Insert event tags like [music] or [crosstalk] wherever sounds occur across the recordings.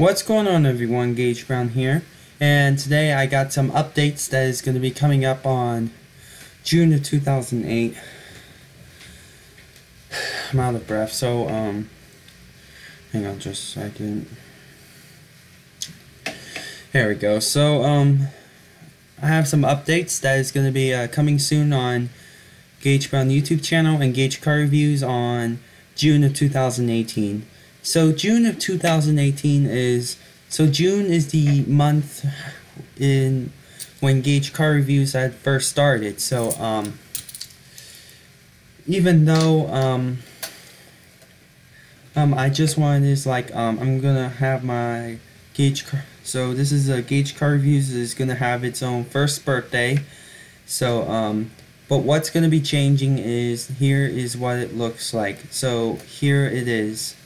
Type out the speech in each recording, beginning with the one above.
What's going on everyone, Gage Brown here, and today I got some updates that is going to be coming up on June of 2008. [sighs] I'm out of breath, so, um, hang on just a second. There we go, so, um, I have some updates that is going to be uh, coming soon on Gage Brown YouTube channel and Gage Car Reviews on June of 2018. So June of 2018 is so June is the month in when Gage Car Reviews had first started. So um, even though um, um, I just wanted is like um, I'm gonna have my Gage car. So this is a Gage Car Reviews is gonna have its own first birthday. So um, but what's gonna be changing is here is what it looks like. So here it is.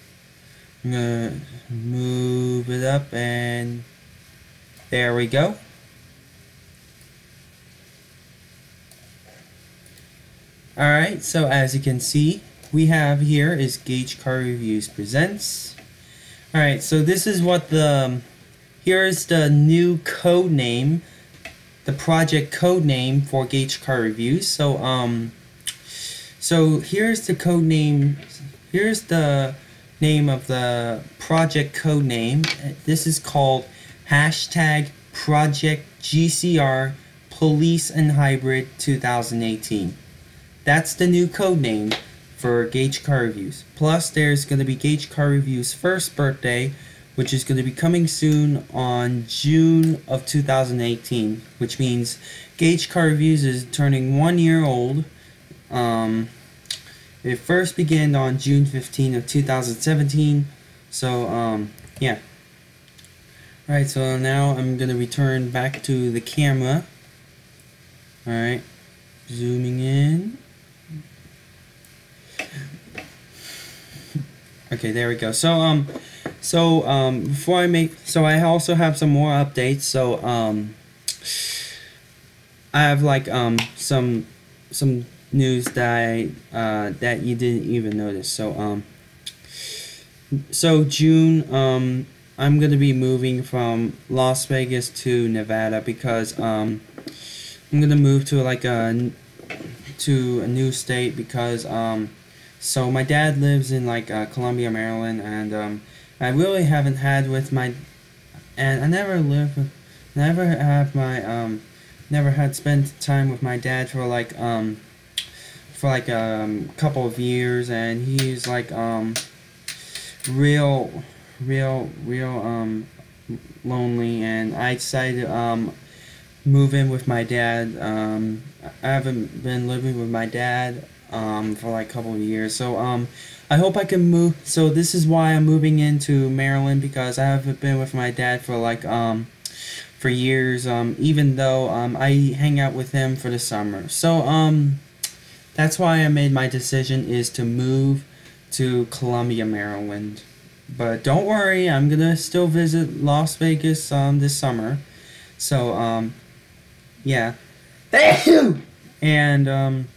I'm gonna move it up and there we go. Alright, so as you can see, we have here is Gage Car Reviews Presents. Alright, so this is what the, um, here is the new code name, the project code name for Gage Car Reviews. So, um, so here's the code name, here's the name of the project code name. This is called hashtag project GCR Police and Hybrid 2018. That's the new code name for Gage Car Reviews. Plus, there's going to be Gage Car Reviews' first birthday, which is going to be coming soon on June of 2018, which means Gage Car Reviews is turning one year old. Um, it first began on June 15 of 2017. So, um, yeah. Alright, so now I'm going to return back to the camera. Alright, zooming in. Okay, there we go. So, um, so, um, before I make, so I also have some more updates. So, um, I have, like, um, some, some news that uh, that you didn't even notice. So um, so June um, I'm gonna be moving from Las Vegas to Nevada because um, I'm gonna move to like a to a new state because um, so my dad lives in like uh, Columbia, Maryland, and um, I really haven't had with my and I never live with never have my um never had spent time with my dad for like um for like a um, couple of years, and he's like um real, real, real um lonely, and I decided to um move in with my dad. Um, I haven't been living with my dad um for like a couple of years, so um. I hope I can move. So this is why I'm moving into Maryland because I haven't been with my dad for like um for years. Um, even though um I hang out with him for the summer. So um that's why I made my decision is to move to Columbia, Maryland. But don't worry, I'm gonna still visit Las Vegas um, this summer. So, um, yeah. [coughs] and, um,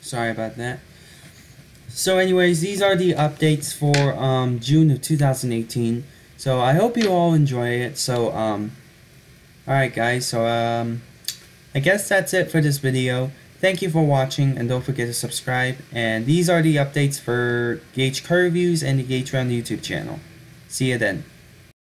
sorry about that. So anyways, these are the updates for, um, June of 2018. So I hope you all enjoy it. So, um, alright guys, so, um, I guess that's it for this video. Thank you for watching and don't forget to subscribe. And these are the updates for Gage Car Reviews and the Gage Brown YouTube channel. See you then.